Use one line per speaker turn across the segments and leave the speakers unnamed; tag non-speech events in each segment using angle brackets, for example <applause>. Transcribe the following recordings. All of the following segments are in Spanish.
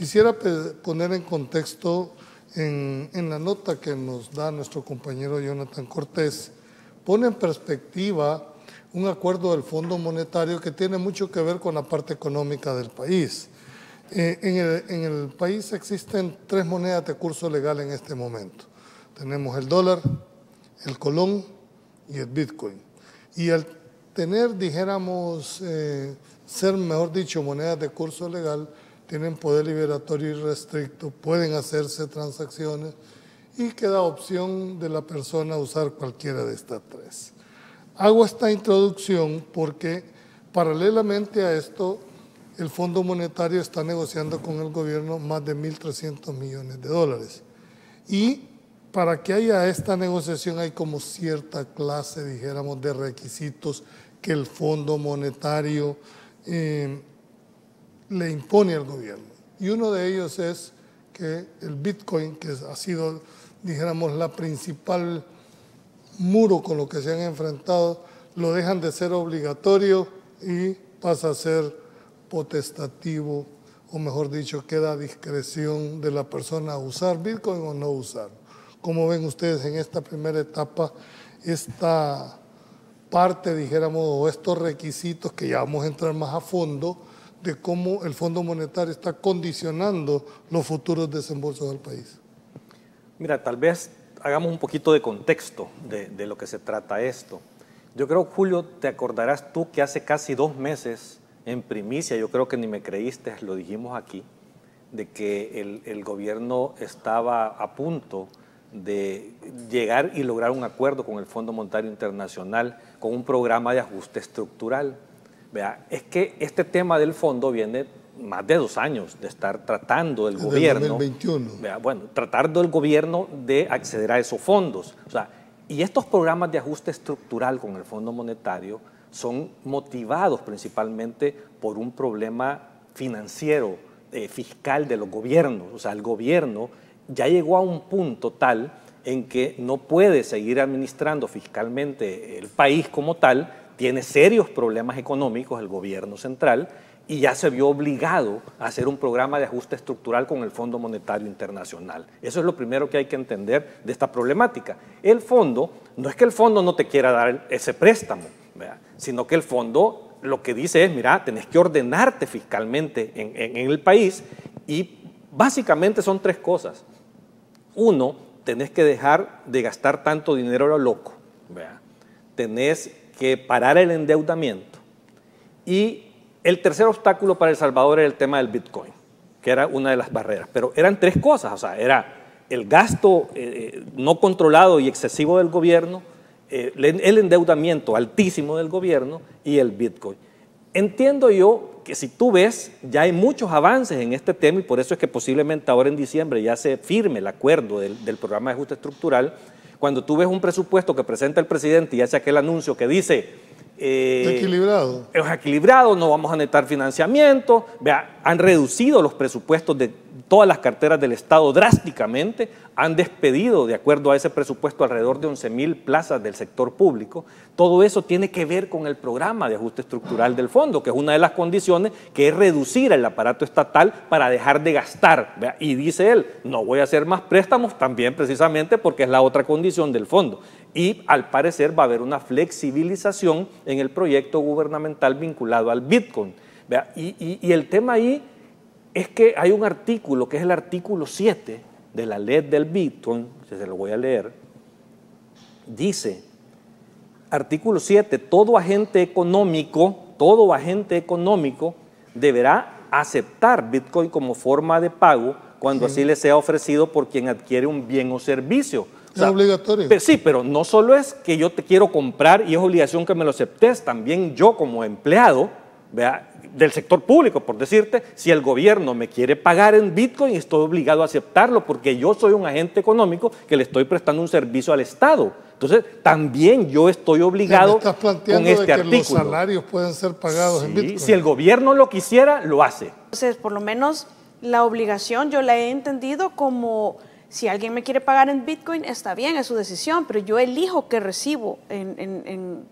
quisiera poner en contexto en, en, la nota que nos da nuestro compañero Jonathan Cortés, pone en perspectiva un acuerdo del Fondo Monetario que tiene mucho que ver con la parte económica del país. Eh, en, el, en, el, país existen tres monedas de curso legal en este momento. Tenemos el dólar, el colón y el bitcoin. Y al tener, dijéramos, eh, ser, mejor dicho, monedas de curso legal, tienen poder liberatorio y restricto, pueden hacerse transacciones y queda opción de la persona usar cualquiera de estas tres. Hago esta introducción porque paralelamente a esto, el Fondo Monetario está negociando con el gobierno más de 1.300 millones de dólares. Y para que haya esta negociación hay como cierta clase, dijéramos, de requisitos que el Fondo Monetario eh, le impone al gobierno. Y uno de ellos es que el Bitcoin, que ha sido, dijéramos, la principal muro con lo que se han enfrentado, lo dejan de ser obligatorio y pasa a ser potestativo, o mejor dicho, queda a discreción de la persona usar Bitcoin o no usar. ¿Cómo ven ustedes en esta primera etapa esta parte, dijéramos, o estos requisitos que ya vamos a entrar más a fondo de cómo el Fondo Monetario está condicionando los futuros desembolsos del país?
Mira, tal vez hagamos un poquito de contexto de, lo que se trata esto. Yo creo, Julio, te acordarás tú que hace casi dos meses, en primicia, yo creo que ni me creíste, lo dijimos aquí, de que el, el gobierno estaba a punto de llegar y lograr un acuerdo con el Fondo Monetario Internacional con un programa de ajuste estructural. Vea, es que este tema del fondo viene más de dos años de estar tratando el gobierno.
2021.
bueno, tratando el gobierno de acceder a esos fondos. O sea, y estos programas de ajuste estructural con el Fondo Monetario son motivados principalmente por un problema financiero, eh, fiscal de los gobiernos. O sea, el gobierno ya llegó a un punto tal en que no puede seguir administrando fiscalmente el país como tal, tiene serios problemas económicos el gobierno central y ya se vio obligado a hacer un programa de ajuste estructural con el Fondo Monetario Internacional. Eso es lo primero que hay que entender de esta problemática. El fondo, no es que el fondo no te quiera dar ese préstamo, sino que el fondo lo que dice es, mira, tenés que ordenarte fiscalmente en, el país y básicamente son tres cosas. Uno, tenés que dejar de gastar tanto dinero a lo loco, tenés que parar el endeudamiento y el tercer obstáculo para El Salvador era el tema del Bitcoin, que era una de las barreras. Pero eran tres cosas, o sea, era el gasto eh, eh, no controlado y excesivo del gobierno, eh, el endeudamiento altísimo del gobierno y el Bitcoin. Entiendo yo que si tú ves, ya hay muchos avances en este tema y por eso es que posiblemente ahora en diciembre ya se firme el acuerdo del, del programa de ajuste estructural. Cuando tú ves un presupuesto que presenta el presidente y hace aquel anuncio que dice
eh, equilibrado.
Es equilibrado, no vamos a necesitar financiamiento. Vea, han reducido los presupuestos de todas las carteras del Estado drásticamente, han despedido, de acuerdo a ese presupuesto, alrededor de 11 mil plazas del sector público. Todo eso tiene que ver con el programa de ajuste estructural del fondo, que es una de las condiciones, que es reducir el aparato estatal para dejar de gastar. Y dice él, no voy a hacer más préstamos, también precisamente porque es la otra condición del fondo y al parecer va a haber una flexibilización en el proyecto gubernamental vinculado al Bitcoin. Y, el tema ahí es que hay un artículo, que es el artículo 7 de la ley del Bitcoin, se lo voy a leer, dice, artículo 7, todo agente económico, todo agente económico deberá aceptar Bitcoin como forma de pago cuando así le sea ofrecido por quien adquiere un bien o servicio.
Es obligatorio.
sí, pero no solo es que yo te quiero comprar y es obligación que me lo aceptes, también yo como empleado vea, del sector público, por decirte, si el gobierno me quiere pagar en Bitcoin, estoy obligado a aceptarlo porque yo soy un agente económico que le estoy prestando un servicio al Estado. Entonces, también yo estoy obligado
estás con este que artículo. Los salarios pueden ser pagados en Bitcoin.
Si el gobierno lo quisiera, lo hace.
Entonces, por lo menos la obligación yo la he entendido como si alguien me quiere pagar en Bitcoin, está bien, es su decisión, pero yo elijo qué recibo en, en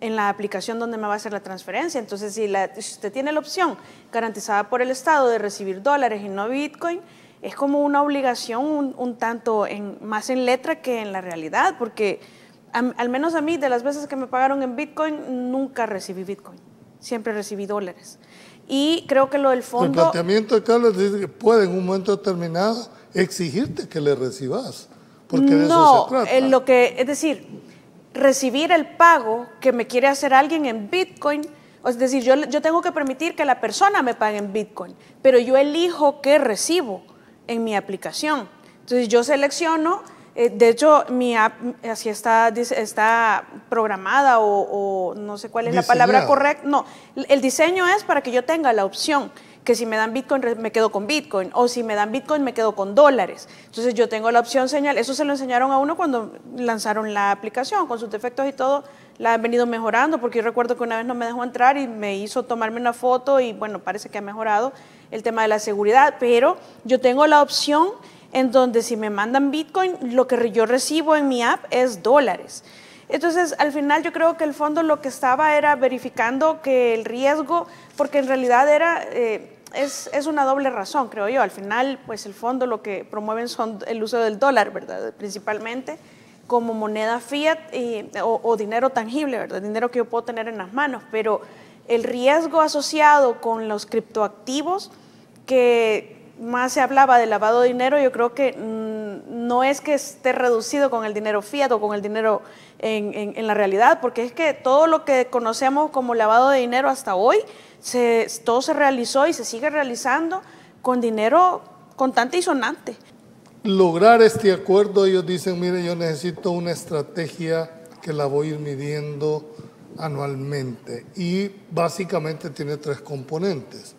la aplicación donde me va a hacer la transferencia. Entonces, si, usted tiene la opción garantizada por el Estado de recibir dólares y no Bitcoin, es como una obligación un, tanto en, más en letra que en la realidad, porque al menos a mí, de las veces que me pagaron en Bitcoin, nunca recibí Bitcoin, siempre recibí dólares. Y creo que lo del fondo... El
planteamiento de Carlos dice que puede en un momento determinado exigirte que le recibas, porque de eso se trata.
lo que, es decir, recibir el pago que me quiere hacer alguien en Bitcoin, es decir, yo, yo tengo que permitir que la persona me pague en Bitcoin, pero yo elijo qué recibo en mi aplicación. Entonces yo selecciono, eh, de hecho mi app así está, está programada o, no sé cuál es la palabra correcta. No, el diseño es para que yo tenga la opción que si me dan Bitcoin me quedo con Bitcoin o si me dan Bitcoin me quedo con dólares. Entonces yo tengo la opción señal, eso se lo enseñaron a uno cuando lanzaron la aplicación con sus defectos y todo, la han venido mejorando porque yo recuerdo que una vez no me dejó entrar y me hizo tomarme una foto y bueno, parece que ha mejorado el tema de la seguridad, pero yo tengo la opción en donde si me mandan Bitcoin, lo que yo recibo en mi app es dólares. Entonces, al final yo creo que el fondo lo que estaba era verificando que el riesgo, porque en realidad era, eh, es, es, una doble razón, creo yo. Al final, pues el fondo lo que promueven son el uso del dólar, ¿verdad? Principalmente como moneda fiat o, dinero tangible, ¿verdad? Dinero que yo puedo tener en las manos. Pero el riesgo asociado con los criptoactivos, que más se hablaba de lavado de dinero, yo creo que mm, no es que esté reducido con el dinero fiat o con el dinero en, en la realidad, porque es que todo lo que conocemos como lavado de dinero hasta hoy, se, todo se realizó y se sigue realizando con dinero contante y sonante.
Lograr este acuerdo, ellos dicen, mire, yo necesito una estrategia que la voy a ir midiendo anualmente y básicamente tiene tres componentes.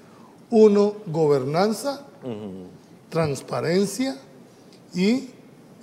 Uno, gobernanza, transparencia y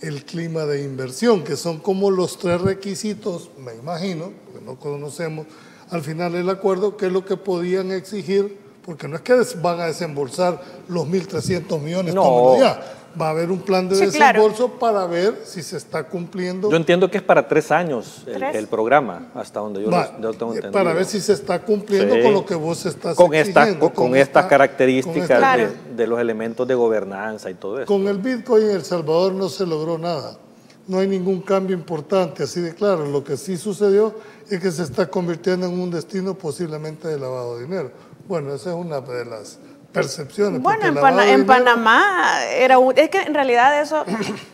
el clima de inversión, que son como los tres requisitos, me imagino, porque no conocemos al final el acuerdo, qué es lo que podían exigir, porque no es que van a desembolsar los 1.300 millones no. ya, va a haber un plan de desembolso para ver si se está cumpliendo.
Yo entiendo que es para tres años el, programa, hasta donde yo, lo, tengo
entendido. Para ver si se está cumpliendo con lo que vos estás
con exigiendo. con, estas características de, de, los elementos de gobernanza y todo eso.
Con el Bitcoin en El Salvador no se logró nada. No hay ningún cambio importante, así de claro. Lo que sí sucedió es que se está convirtiendo en un destino posiblemente de lavado de dinero. Bueno, esa es una de las percepciones.
Bueno, en, Panamá era es que en realidad eso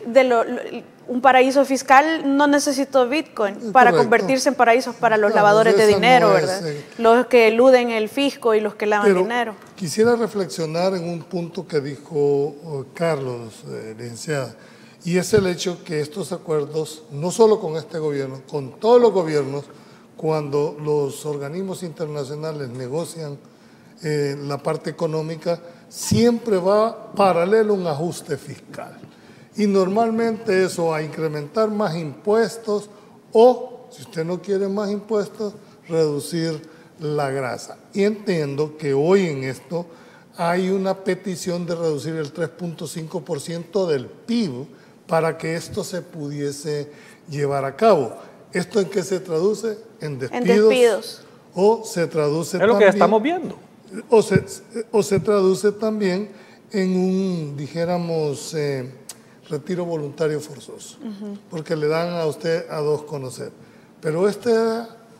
de un paraíso fiscal no necesitó Bitcoin para convertirse en paraísos para los lavadores de dinero, ¿verdad? Eh, los que eluden el fisco y los que lavan dinero.
Quisiera reflexionar en un punto que dijo oh, Carlos, eh, licenciada, y es el hecho que estos acuerdos, no solo con este gobierno, con todos los gobiernos, cuando los organismos internacionales negocian eh, la parte económica, siempre va paralelo un ajuste fiscal. Y normalmente eso a incrementar más impuestos o, si usted no quiere más impuestos, reducir la grasa. Y entiendo que hoy en esto hay una petición de reducir el 3.5% del PIB para que esto se pudiese llevar a cabo. ¿Esto en qué se traduce? En despidos. O se traduce
Es lo que estamos viendo.
O se, o se traduce también en un, dijéramos, eh, retiro voluntario forzoso, porque le dan a usted a dos conocer. Pero este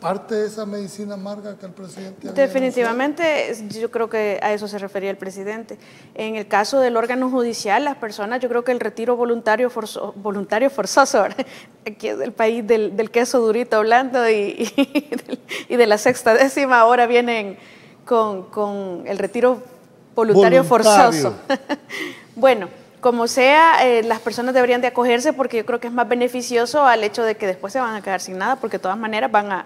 parte de esa medicina amarga que el presidente
Definitivamente, yo creo que a eso se refería el presidente. En el caso del órgano judicial, las personas, yo creo que el retiro voluntario, voluntario forzoso, aquí es el país del, queso durito hablando y, <laughs> y, de la sexta décima, ahora vienen con, el retiro voluntario, forzoso. <laughs> bueno como sea, eh, las personas deberían de acogerse porque yo creo que es más beneficioso al hecho de que después se van a quedar sin nada porque de todas maneras van a,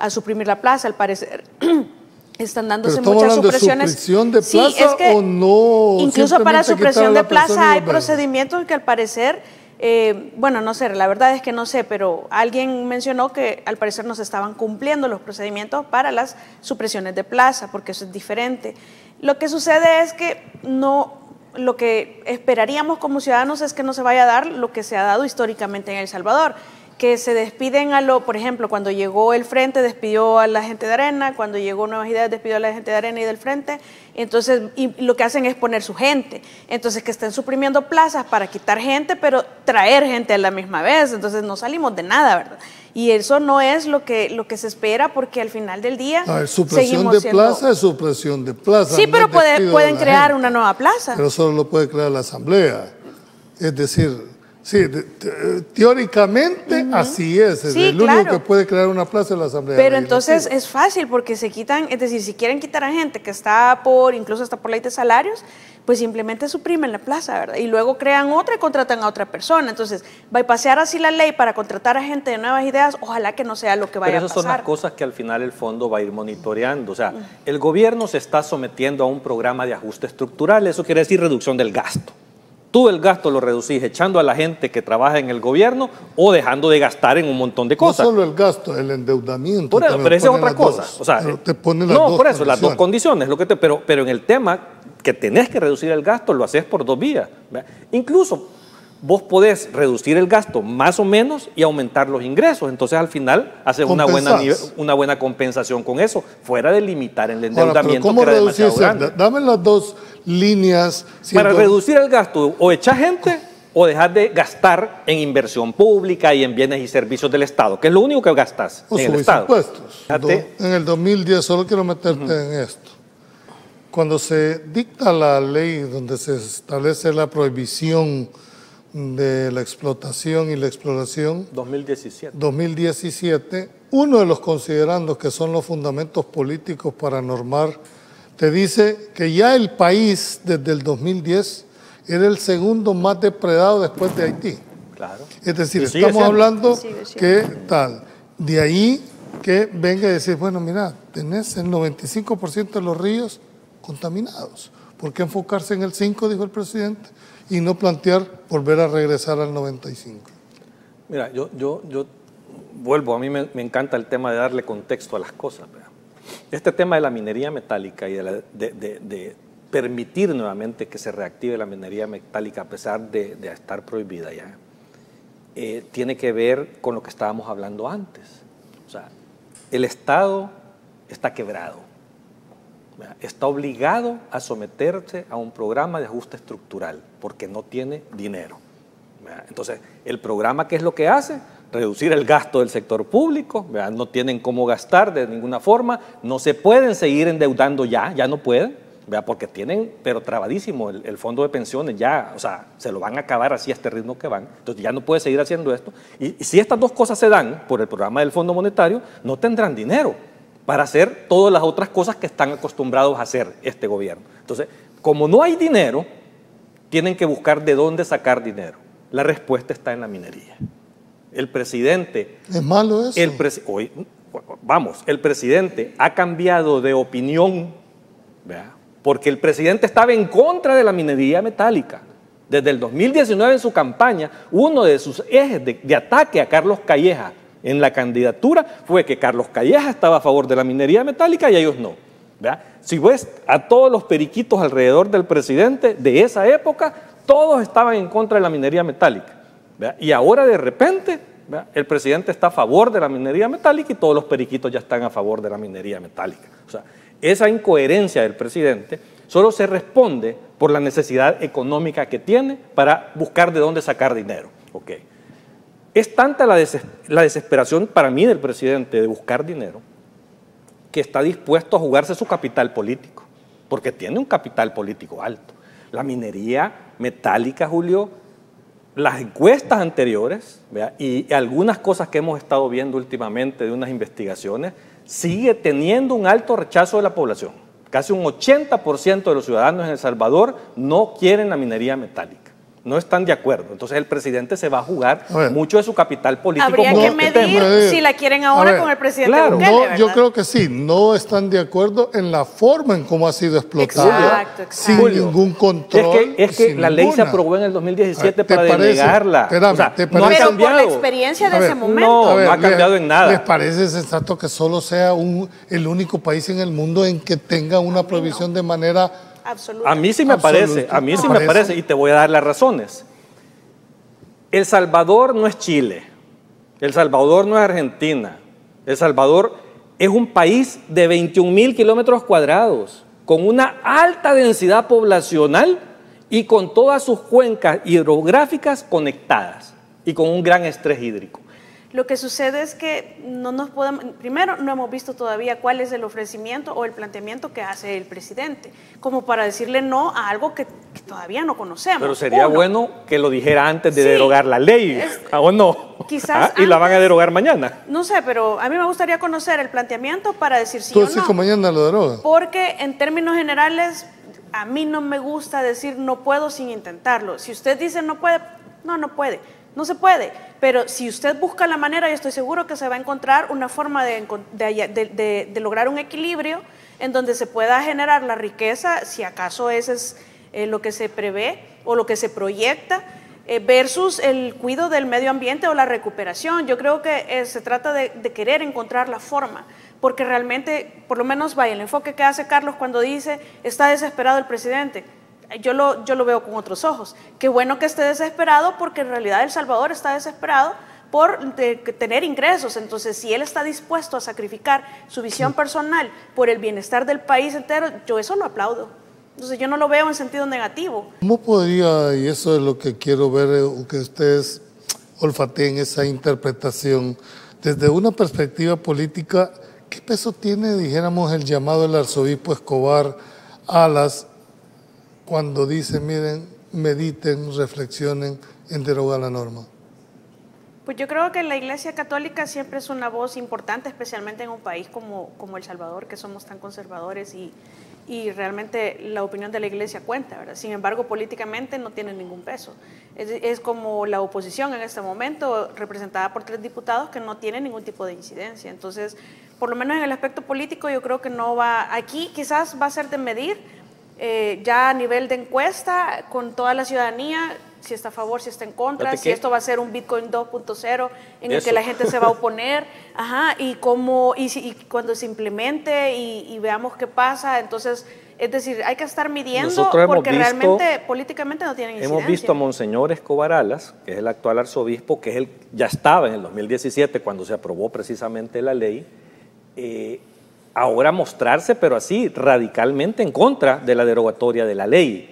a suprimir la plaza, al parecer. <clears throat> Están dándose muchas supresiones.
De supresión de plaza sí, es que o no
incluso para supresión de plaza hay procedimientos que al parecer, eh, bueno, no sé, la verdad es que no sé, pero alguien mencionó que al parecer no se estaban cumpliendo los procedimientos para las supresiones de plaza, porque eso es diferente. Lo que sucede es que no, lo que esperaríamos como ciudadanos es que no se vaya a dar lo que se ha dado históricamente en El Salvador que se despiden a lo, por ejemplo, cuando llegó el Frente despidió a la gente de Arena, cuando llegó Nuevas Ideas despidió a la gente de Arena y del Frente, entonces y lo que hacen es poner su gente, entonces que estén suprimiendo plazas para quitar gente, pero traer gente a la misma vez, entonces no salimos de nada, ¿verdad? Y eso no es lo que, lo que se espera porque al final del día...
A ver, supresión de plaza es supresión de plaza.
Sí, pero pueden crear una nueva plaza.
Pero solo lo puede crear la Asamblea. Es decir, Sí, teóricamente así es. el único que puede crear una plaza en la Asamblea.
Pero entonces es fácil porque se quitan, es decir, si quieren quitar a gente que está por, incluso hasta por ley de salarios, pues simplemente suprimen la plaza, ¿verdad? Y luego crean otra y contratan a otra persona. Entonces, pasear así la ley para contratar a gente de nuevas ideas, ojalá que no sea lo que vaya
a
pasar.
esas son las cosas que al final el fondo va a ir monitoreando. O sea, el gobierno se está sometiendo a un programa de ajuste estructural, eso quiere decir reducción del gasto. Tú el gasto lo reducís echando a la gente que trabaja en el gobierno o dejando de gastar en un montón de cosas.
No solo el gasto, el endeudamiento.
pero esa es otra cosa. o sea, te pone las no, por eso, las dos condiciones. Lo que te, pero, pero en el tema que tenés que reducir el gasto, lo haces por dos vías. Incluso vos podés reducir el gasto más o menos y aumentar los ingresos. Entonces al final haces una buena, una buena compensación con eso, fuera de limitar el endeudamiento
¿cómo que era Dame las dos líneas.
Para reducir el gasto, o echar gente o dejar de gastar en inversión pública y en bienes y servicios del Estado, que es lo único que gastas
o
en el Estado.
impuestos. En el 2010, solo quiero meterte en esto. Cuando se dicta la ley donde se establece la prohibición de la explotación y la exploración.
2017.
2017. Uno de los considerandos que son los fundamentos políticos para normar, te dice que ya el país desde el 2010 era el segundo más depredado después de Haití.
Claro.
Es decir, estamos hablando que tal. De ahí que venga y decir, bueno, mira, tenés el 95% de los ríos contaminados. ¿Por qué enfocarse en el 5, dijo el presidente? y no plantear volver a regresar al 95.
Mira, yo, yo, yo vuelvo, a mí me, encanta el tema de darle contexto a las cosas. Este tema de la minería metálica y de, permitir nuevamente que se reactive la minería metálica a pesar de, estar prohibida ya, eh, tiene que ver con lo que estábamos hablando antes. O sea, el Estado está quebrado está obligado a someterse a un programa de ajuste estructural porque no tiene dinero. Entonces, el programa, ¿qué es lo que hace? Reducir el gasto del sector público, no tienen cómo gastar de ninguna forma, no se pueden seguir endeudando ya, ya no pueden, porque tienen, pero trabadísimo el, fondo de pensiones, ya, o sea, se lo van a acabar así a este ritmo que van, entonces ya no puede seguir haciendo esto. y si estas dos cosas se dan por el programa del Fondo Monetario, no tendrán dinero para hacer todas las otras cosas que están acostumbrados a hacer este gobierno. Entonces, como no hay dinero, tienen que buscar de dónde sacar dinero. La respuesta está en la minería. El presidente...
¿Es malo eso?
El hoy, vamos, el presidente ha cambiado de opinión, porque el presidente estaba en contra de la minería metálica. Desde el 2019 en su campaña, uno de sus ejes de, de ataque a Carlos Calleja en la candidatura fue que Carlos Calleja estaba a favor de la minería metálica y ellos no. Si ves a todos los periquitos alrededor del presidente de esa época, todos estaban en contra de la minería metálica. Y ahora de repente el presidente está a favor de la minería metálica y todos los periquitos ya están a favor de la minería metálica. O sea, esa incoherencia del presidente solo se responde por la necesidad económica que tiene para buscar de dónde sacar dinero. Okay. Es tanta la, desesperación para mí del presidente de buscar dinero que está dispuesto a jugarse su capital político, porque tiene un capital político alto. La minería metálica, Julio, las encuestas anteriores y algunas cosas que hemos estado viendo últimamente de unas investigaciones, sigue teniendo un alto rechazo de la población. Casi un 80% de los ciudadanos en El Salvador no quieren la minería metálica no están de acuerdo. Entonces el presidente se va a jugar mucho de su capital político.
Habría que este medir si la quieren ahora con el presidente claro,
no, Yo creo que sí, no están de acuerdo en la forma en cómo ha sido explotada, exacto, sin ningún control.
Es que, la ley se aprobó en el 2017 para denegarla.
¿te parece? No ha cambiado. por la experiencia de ese momento.
No, no ha cambiado en nada.
¿Les parece sensato que solo sea un, el único país en el mundo en que tenga una prohibición de manera
a mí sí me parece, a mí sí me parece, y te voy a dar las razones. El Salvador no es Chile. El Salvador no es Argentina. El Salvador es un país de 21 mil kilómetros cuadrados, con una alta densidad poblacional y con todas sus cuencas hidrográficas conectadas y con un gran estrés hídrico.
Lo que sucede es que no nos podemos, primero no hemos visto todavía cuál es el ofrecimiento o el planteamiento que hace el presidente, como para decirle no a algo que, todavía no conocemos.
Pero sería bueno que lo dijera antes de derogar la ley, ¿o no? Quizás. ¿Ah? <laughs> y la van a derogar mañana.
No sé, pero a mí me gustaría conocer el planteamiento para decir si
¿Tú decís que mañana lo deroga?
Porque en términos generales, a mí no me gusta decir no puedo sin intentarlo. Si usted dice no puede, no, no puede no se puede, pero si usted busca la manera, yo estoy seguro que se va a encontrar una forma de, lograr un equilibrio en donde se pueda generar la riqueza, si acaso ese es eh, lo que se prevé o lo que se proyecta, eh, versus el cuidado del medio ambiente o la recuperación. Yo creo que eh, se trata de, querer encontrar la forma, porque realmente, por lo menos, vaya, el enfoque que hace Carlos cuando dice, está desesperado el presidente yo lo, yo lo veo con otros ojos. Qué bueno que esté desesperado porque en realidad El Salvador está desesperado por tener ingresos. Entonces, si él está dispuesto a sacrificar su visión personal por el bienestar del país entero, yo eso lo aplaudo. Entonces, yo no lo veo en sentido negativo.
¿Cómo podría, y eso es lo que quiero ver, eh, que ustedes olfateen esa interpretación, desde una perspectiva política, ¿qué peso tiene, dijéramos, el llamado del arzobispo Escobar a las cuando dice, miren, mediten, reflexionen en derogar la norma?
Pues yo creo que la Iglesia Católica siempre es una voz importante, especialmente en un país como, como El Salvador, que somos tan conservadores y, y realmente la opinión de la Iglesia cuenta, ¿verdad? Sin embargo, políticamente no tiene ningún peso. Es, es, como la oposición en este momento, representada por tres diputados que no tienen ningún tipo de incidencia. Entonces, por lo menos en el aspecto político, yo creo que no va, aquí quizás va a ser de medir, eh, ya a nivel de encuesta con toda la ciudadanía, si está a favor, si está en contra, si esto va a ser un Bitcoin 2.0 en el que la gente se va a <laughs> oponer, ajá, y cómo, y, y cuando se implemente y, veamos qué pasa, entonces, es decir, hay que estar midiendo porque realmente políticamente no tienen
incidencia. Hemos visto a Monseñor Escobar Alas, que es el actual arzobispo, que es el, ya estaba en el 2017 cuando se aprobó precisamente la ley, eh, ahora mostrarse, pero así, radicalmente en contra de la derogatoria de la ley.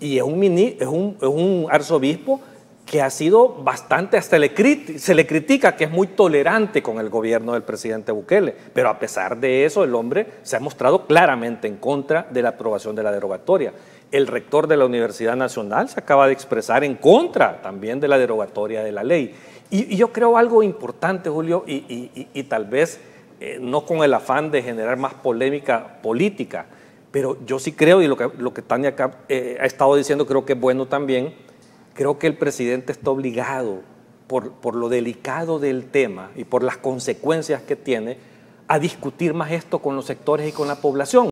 Y es un, es un, arzobispo que ha sido bastante, hasta le se le critica que es muy tolerante con el gobierno del presidente Bukele, pero a pesar de eso el hombre se ha mostrado claramente en contra de la aprobación de la derogatoria. El rector de la Universidad Nacional se acaba de expresar en contra también de la derogatoria de la ley. Y, yo creo algo importante, Julio, y tal vez eh, no con el afán de generar más polémica política, pero yo sí creo, y lo que, lo que Tania eh, ha estado diciendo creo que es bueno también, creo que el presidente está obligado, por, por lo delicado del tema y por las consecuencias que tiene, a discutir más esto con los sectores y con la población.